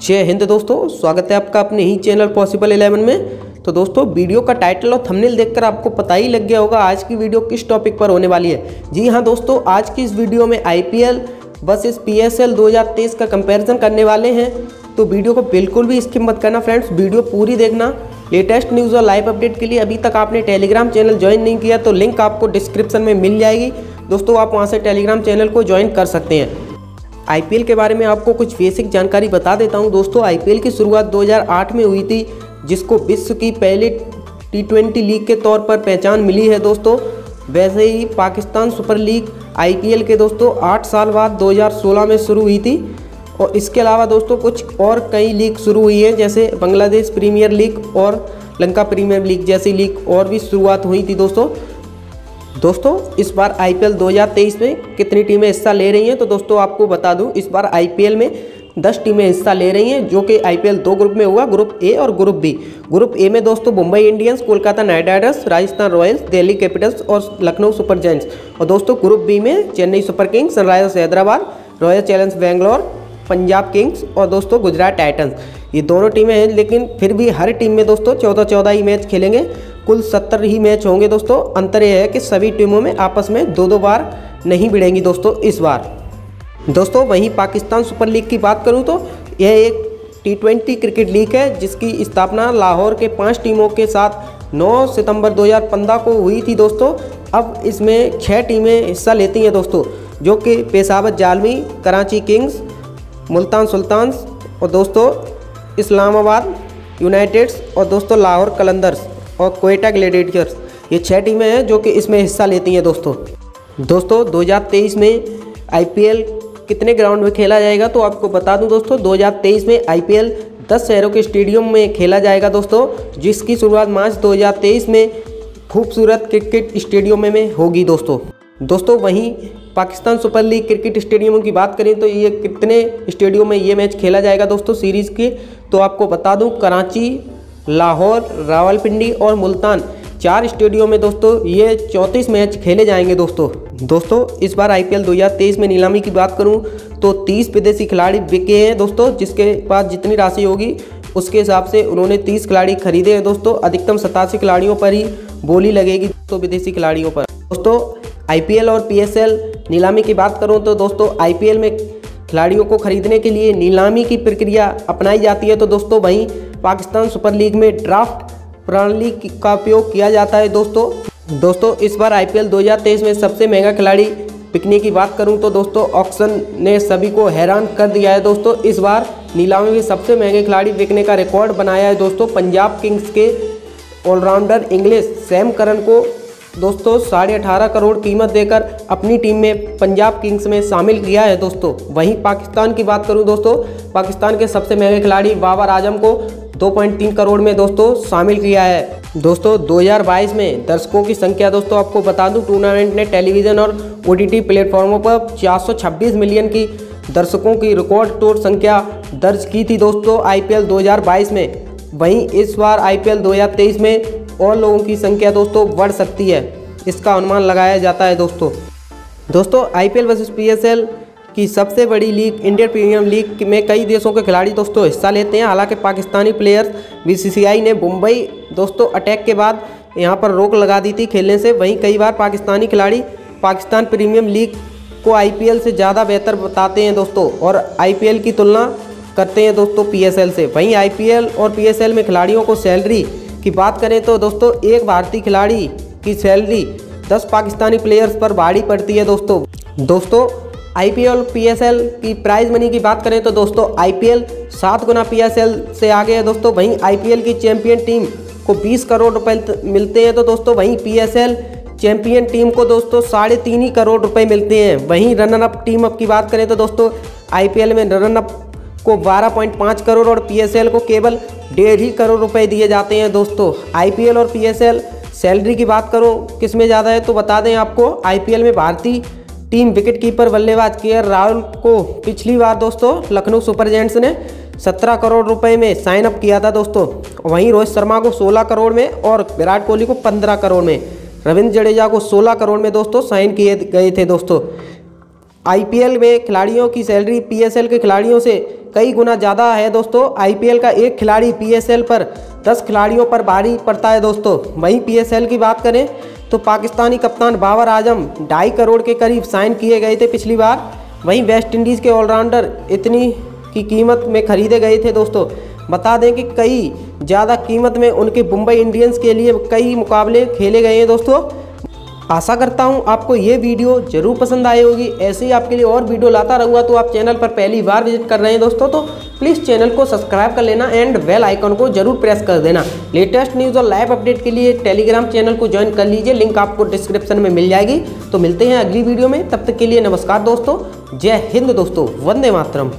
जय हिंद दोस्तों, स्वागत है आपका अपने ही चैनल पॉसिबल इलेवन में। तो दोस्तों, वीडियो का टाइटल और थंबनेल देखकर आपको पता ही लग गया होगा आज की वीडियो किस टॉपिक पर होने वाली है। जी हाँ दोस्तों, आज की इस वीडियो में आईपीएल वर्सेस पीएसएल 2023 का कंपैरिजन करने वाले हैं। तो वीडियो को बिल्कुल भी स्किप मत करना फ्रेंड्स वीडियो पूरी देखना। लेटेस्ट न्यूज़ और लाइव अपडेट के लिए अभी तक आपने टेलीग्राम चैनल ज्वाइन नहीं किया तो लिंक आपको डिस्क्रिप्शन में मिल जाएगी। दोस्तों, आप वहाँ से टेलीग्राम चैनल को ज्वाइन कर सकते हैं। आईपीएल के बारे में आपको कुछ बेसिक जानकारी बता देता हूँ। दोस्तों, आईपीएल की शुरुआत 2008 में हुई थी, जिसको विश्व की पहली टी ट्वेंटी लीग के तौर पर पहचान मिली है दोस्तों। वैसे ही पाकिस्तान सुपर लीग आईपीएल के दोस्तों, आठ साल बाद 2016 में शुरू हुई थी। और इसके अलावा दोस्तों, कुछ और कई लीग शुरू हुई हैं, जैसे बांग्लादेश प्रीमियर लीग और लंका प्रीमियर लीग जैसी लीग और भी शुरुआत हुई थी दोस्तों। दोस्तों, इस बार आईपीएल 2023 में कितनी टीमें हिस्सा ले रही हैं? तो दोस्तों, आपको बता दूँ, इस बार आईपीएल में 10 टीमें हिस्सा ले रही हैं, जो कि आईपीएल दो ग्रुप में हुआ, ग्रुप ए और ग्रुप बी ग्रुप ए में दोस्तों, Mumbai Indians, Kolkata Knight Riders, Rajasthan Royals, Delhi Capitals और लखनऊ सुपर जैंट्स। और दोस्तों, ग्रुप बी में Chennai Super Kings, Sunrisers Hyderabad, Royal Challenge Bangalore, Punjab Kings और दोस्तों, गुजरात टाइटन्स ये दोनों टीमें हैं, लेकिन फिर भी हर टीम में दोस्तों चौदह चौदह ही मैच खेलेंगे। कुल सत्तर ही मैच होंगे दोस्तों। अंतर यह है कि सभी टीमों में आपस में दो दो बार नहीं भिड़ेंगी दोस्तों इस बार। दोस्तों, वहीं पाकिस्तान सुपर लीग की बात करूँ तो यह एक टी क्रिकेट लीग है, जिसकी स्थापना लाहौर के पाँच टीमों के साथ 9 सितंबर 2015 को हुई थी दोस्तों। अब इसमें छः टीमें हिस्सा लेती हैं दोस्तों, जो कि पेशावर जालमी, कराची किंग्स, मुल्तान सुल्तान्स और दोस्तों इस्लामाबाद यूनाइटेड्स और दोस्तों लाहौर कलंदर्स। और कोयटा ग्लेडिएटर्स ये छः टीमें हैं जो कि इसमें हिस्सा लेती हैं दोस्तों। दोस्तों 2023 में आईपीएल कितने ग्राउंड में खेला जाएगा तो आपको बता दूँ दोस्तों 2023 में आईपीएल 10 शहरों के स्टेडियम में खेला जाएगा दोस्तों, जिसकी शुरुआत मार्च 2023 में खूबसूरत क्रिकेट स्टेडियम में होगी दोस्तों। दोस्तों, वहीं पाकिस्तान सुपर लीग क्रिकेट स्टेडियमों की बात करें तो ये कितने स्टेडियम में ये मैच खेला जाएगा दोस्तों सीरीज़ के तो आपको बता दूँ, कराची लाहौर, रावलपिंडी और मुल्तान। चार स्टेडियम में दोस्तों, ये चौंतीस मैच खेले जाएँगे दोस्तों। दोस्तों, इस बार आईपीएल 2023 में नीलामी की बात करूँ तो 30 विदेशी खिलाड़ी बिके हैं दोस्तों, जिसके पास जितनी राशि होगी, उसके हिसाब से उन्होंने 30 खिलाड़ी खरीदे हैं दोस्तों। अधिकतम सतासी खिलाड़ियों पर ही बोली लगेगी तो विदेशी खिलाड़ियों पर। दोस्तों, आईपीएल और पीएसएल, नीलामी की बात करूँ तो दोस्तों, आईपीएल में खिलाड़ियों को खरीदने के लिए नीलामी की प्रक्रिया अपनाई जाती है। तो दोस्तों, वहीं पाकिस्तान सुपर लीग में ड्राफ्ट प्रणाली का उपयोग किया जाता है दोस्तों। दोस्तों, इस बार आईपीएल 2023 में सबसे महँगा खिलाड़ी बिकने की बात करूँ तो दोस्तों ऑक्शन ने सभी को हैरान कर दिया है दोस्तों। इस बार नीलामी में सबसे महँगे खिलाड़ी बिकने का रिकॉर्ड बनाया है दोस्तों। पंजाब किंग्स के all rounder English Sam Curran को दोस्तों, साढ़े अठारह करोड़ कीमत देकर अपनी टीम में पंजाब किंग्स में शामिल किया है दोस्तों। वहीं पाकिस्तान की बात करूँ दोस्तों, पाकिस्तान के सबसे महँगे खिलाड़ी बाबर आज़म को 2.3 करोड़ में दोस्तों शामिल किया है। दोस्तों 2022 में दर्शकों की संख्या दोस्तों, आपको बता दूँ, टूर्नामेंट ने टेलीविज़न और ओ प्लेटफॉर्मों पर 426 मिलियन की दर्शकों की रिकॉर्ड तोड़ संख्या दर्ज की थी दोस्तों, आईपीएल 2022 में। वहीं इस बार आईपीएल 2023 में और लोगों की संख्या दोस्तों बढ़ सकती है। इसका अनुमान लगाया जाता है दोस्तों। दोस्तों आईपीएल वर्सेस पीएसएल की सबसे बड़ी लीग इंडियन प्रीमियम लीग में कई देशों के खिलाड़ी दोस्तों हिस्सा लेते हैं। हालाँकि पाकिस्तानी प्लेयर्स बीसीसीआई ने मुंबई दोस्तों अटैक के बाद यहाँ पर रोक लगा दी थी खेलने से। वहीं कई बार पाकिस्तानी खिलाड़ी पाकिस्तान प्रीमियम लीग को आईपीएल से ज़्यादा बेहतर बताते हैं दोस्तों और आईपीएल की तुलना करते हैं दोस्तों पीएसएल से। वहीं आईपीएल और पीएसएल में खिलाड़ियों को सैलरी की बात करें तो दोस्तों, एक भारतीय खिलाड़ी की सैलरी 10 पाकिस्तानी प्लेयर्स पर भारी पड़ती है दोस्तों। दोस्तों आईपीएल और पीएसएल की प्राइज मनी की बात करें तो दोस्तों आईपीएल सात गुना पीएसएल से आगे है दोस्तों। वहीं आईपीएल की चैंपियन टीम को 20 करोड़ रुपए मिलते हैं तो दोस्तों, वहीं पीएसएल चैंपियन टीम को दोस्तों, साढ़े तीन ही करोड़ रुपए मिलते हैं। वहीं रनर अप टीम अप की बात करें तो दोस्तों आईपीएल में रनर अप को 12.5 करोड़ और पीएसएल को केवल डेढ़ ही करोड़ रुपए दिए जाते हैं दोस्तों। आईपीएल और पीएसएल सैलरी की बात करो, किसमें ज़्यादा है तो बता दें आपको। आईपीएल में भारतीय टीम विकेट कीपर बल्लेबाज के राहुल को पिछली बार दोस्तों लखनऊ सुपर जेंट्स ने 17 करोड़ रुपए में साइन अप किया था दोस्तों। वहीं रोहित शर्मा को 16 करोड़ में और विराट कोहली को 15 करोड़ में। रविंद्र जडेजा को 16 करोड़ में दोस्तों साइन किए गए थे दोस्तों। आईपीएल में खिलाड़ियों की सैलरी पीएसएल के खिलाड़ियों से कई गुना ज़्यादा है दोस्तों। आईपीएल का एक खिलाड़ी पीएसएल पर दस खिलाड़ियों पर भारी पड़ता है दोस्तों। वहीं पीएसएल की बात करें तो पाकिस्तानी कप्तान बाबर आज़म ढाई करोड़ के करीब साइन किए गए थे पिछली बार। वहीं वेस्ट इंडीज़ के ऑलराउंडर इतनी की कीमत में खरीदे गए थे दोस्तों। बता दें कि कई ज़्यादा कीमत में उनके मुंबई इंडियंस के लिए कई मुकाबले खेले गए हैं दोस्तों। आशा करता हूँ आपको ये वीडियो ज़रूर पसंद आई होगी। ऐसे ही आपके लिए और वीडियो लाता रहूँगा तो आप चैनल पर पहली बार विज़िट कर रहे हैं दोस्तों तो प्लीज़ चैनल को सब्सक्राइब कर लेना एंड बेल आइकन को ज़रूर प्रेस कर देना। लेटेस्ट न्यूज़ और लाइव अपडेट के लिए टेलीग्राम चैनल को ज्वाइन कर लीजिए, लिंक आपको डिस्क्रिप्शन में मिल जाएगी। तो मिलते हैं अगली वीडियो में, तब तक के लिए नमस्कार दोस्तों, जय हिंद दोस्तों, वंदे मातरम।